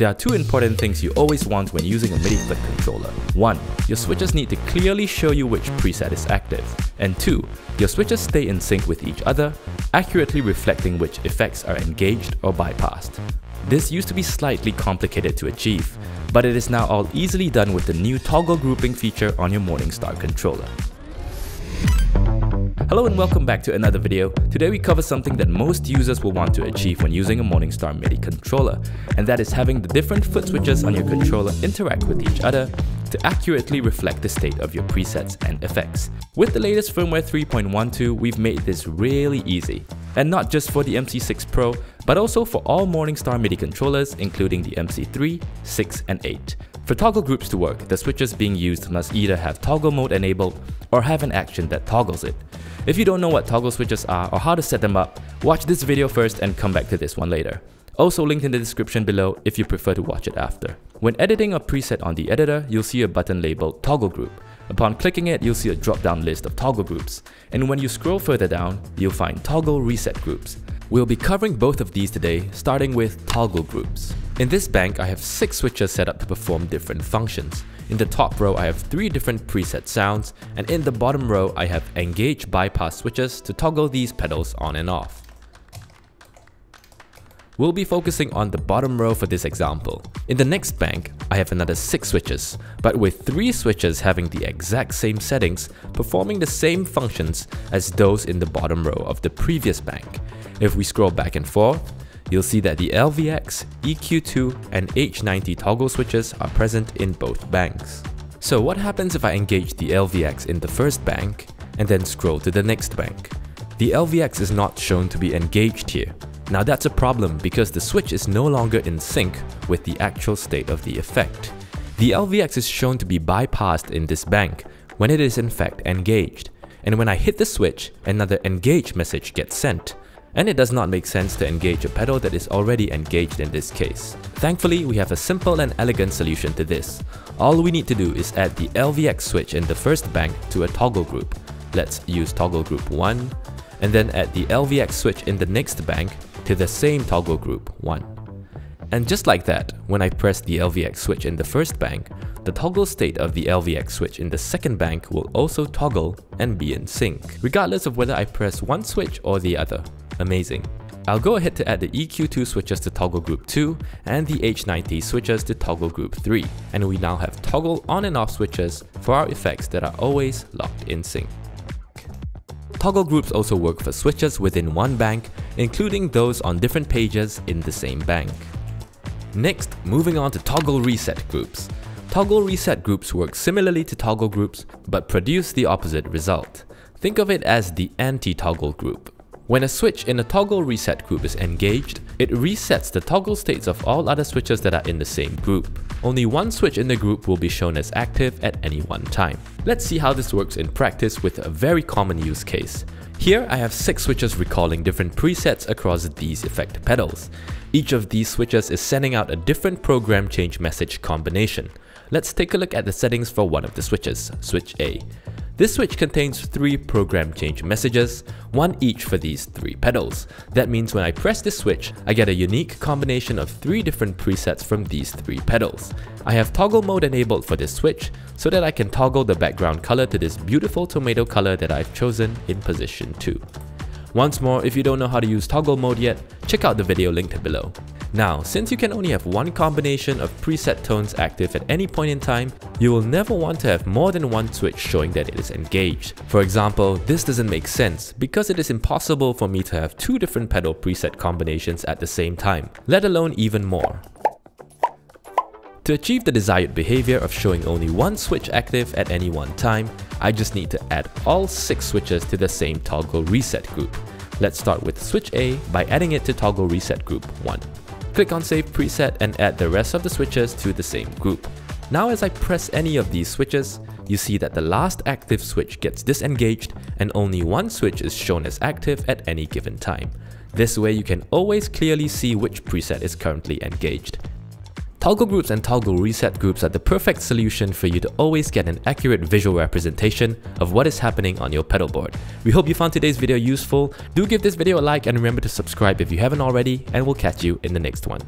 There are two important things you always want when using a MIDI flick controller. 1. Your switches need to clearly show you which preset is active. And 2. Your switches stay in sync with each other, accurately reflecting which effects are engaged or bypassed. This used to be slightly complicated to achieve, but it is now all easily done with the new toggle grouping feature on your Morningstar controller. Hello and welcome back to another video. Today we cover something that most users will want to achieve when using a Morningstar MIDI controller, and that is having the different foot switches on your controller interact with each other to accurately reflect the state of your presets and effects. With the latest firmware 3.12, we've made this really easy. And not just for the MC6 Pro, but also for all Morningstar MIDI controllers including the MC3, 6 and 8. For toggle groups to work, the switches being used must either have toggle mode enabled or have an action that toggles it. If you don't know what toggle switches are or how to set them up, watch this video first and come back to this one later. Also linked in the description below if you prefer to watch it after. When editing a preset on the editor, you'll see a button labeled Toggle Group. Upon clicking it, you'll see a drop-down list of toggle groups, and when you scroll further down, you'll find Toggle Reset Groups. We'll be covering both of these today, starting with toggle groups. In this bank, I have 6 switches set up to perform different functions. In the top row, I have 3 different preset sounds, and in the bottom row, I have engage bypass switches to toggle these pedals on and off. We'll be focusing on the bottom row for this example. In the next bank, I have another 6 switches, but with 3 switches having the exact same settings, performing the same functions as those in the bottom row of the previous bank. If we scroll back and forth, you'll see that the LVX, EQ2 and H90 toggle switches are present in both banks. So what happens if I engage the LVX in the first bank and then scroll to the next bank? The LVX is not shown to be engaged here. Now that's a problem because the switch is no longer in sync with the actual state of the effect. The LVX is shown to be bypassed in this bank when it is in fact engaged. And when I hit the switch, another engage message gets sent and it does not make sense to engage a pedal that is already engaged in this case. Thankfully, we have a simple and elegant solution to this. All we need to do is add the LVX switch in the first bank to a toggle group. Let's use toggle group 1, and then add the LVX switch in the next bank to the same toggle group 1. And just like that, when I press the LVX switch in the first bank, the toggle state of the LVX switch in the second bank will also toggle and be in sync, regardless of whether I press one switch or the other. Amazing. I'll go ahead to add the EQ2 switches to toggle group 2 and the H90 switches to toggle group 3 and we now have toggle on and off switches for our effects that are always locked in sync. Toggle groups also work for switches within one bank, including those on different pages in the same bank. Next, moving on to toggle reset groups. Toggle reset groups work similarly to toggle groups, but produce the opposite result. Think of it as the anti-toggle group. When a switch in a toggle reset group is engaged, it resets the toggle states of all other switches that are in the same group. Only one switch in the group will be shown as active at any one time. Let's see how this works in practice with a very common use case. Here I have 6 switches recalling different presets across these effect pedals. Each of these switches is sending out a different program change message combination. Let's take a look at the settings for one of the switches, switch A. This switch contains three program change messages, one each for these three pedals. That means when I press this switch, I get a unique combination of three different presets from these three pedals. I have toggle mode enabled for this switch so that I can toggle the background color to this beautiful tomato color that I've chosen in position 2. Once more, if you don't know how to use toggle mode yet, check out the video linked below. Now, since you can only have one combination of preset tones active at any point in time, you will never want to have more than one switch showing that it is engaged. For example, this doesn't make sense because it is impossible for me to have two different pedal preset combinations at the same time, let alone even more. To achieve the desired behavior of showing only one switch active at any one time, I just need to add all 6 switches to the same toggle reset group. Let's start with switch A by adding it to toggle reset group 1. Click on Save Preset and add the rest of the switches to the same group. Now as I press any of these switches, you see that the last active switch gets disengaged and only one switch is shown as active at any given time. This way you can always clearly see which preset is currently engaged. Toggle groups and toggle reset groups are the perfect solution for you to always get an accurate visual representation of what is happening on your pedal board. We hope you found today's video useful. Do give this video a like and remember to subscribe if you haven't already and we'll catch you in the next one.